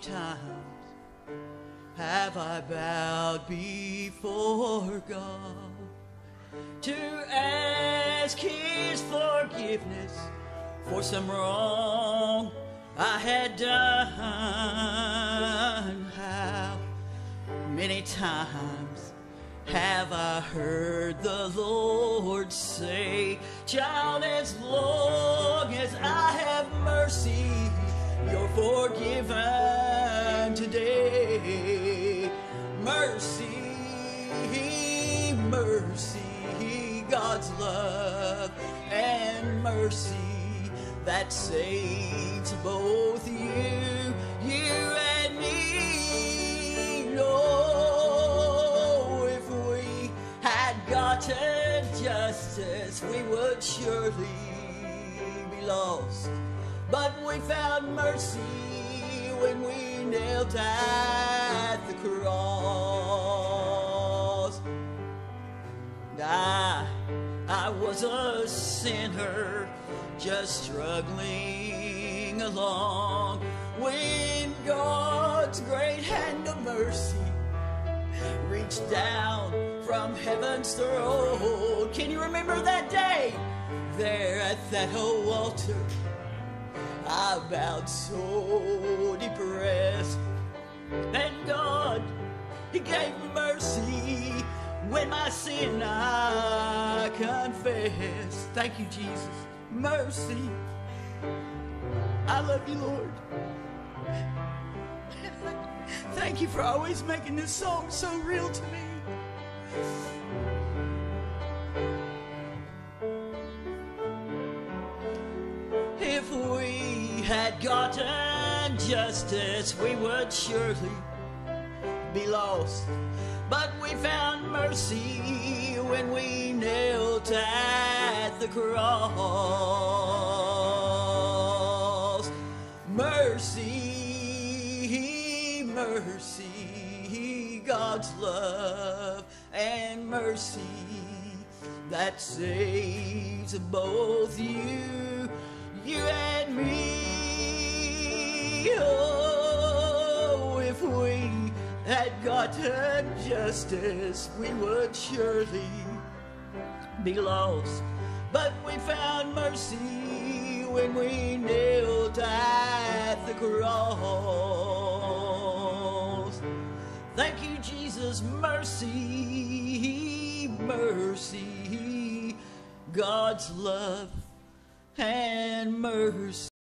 times have I bowed before God to ask His forgiveness for some wrong I had done. How many times have I heard the Lord say, Child, as long as I have mercy, you're forgiven today. Mercy, mercy, God's love and mercy that saves both you, you and me. No, if we had gotten justice, we would surely be lost. But we found mercy at the cross. I, I was a sinner just struggling along when God's great hand of mercy reached down from heaven's throne. Can you remember that day there at that old altar? I bowed so depressed, and God, He gave me mercy when my sin I confess. Thank you, Jesus. Mercy. I love you, Lord. Thank you for always making this song so real to me. Had gotten justice, we would surely be lost. But we found mercy when we knelt at the cross. Mercy, mercy, God's love and mercy that saves both you, you and me. Had gotten justice, we would surely be lost. But we found mercy when we knelt at the cross. Thank you, Jesus. Mercy, mercy, God's love and mercy.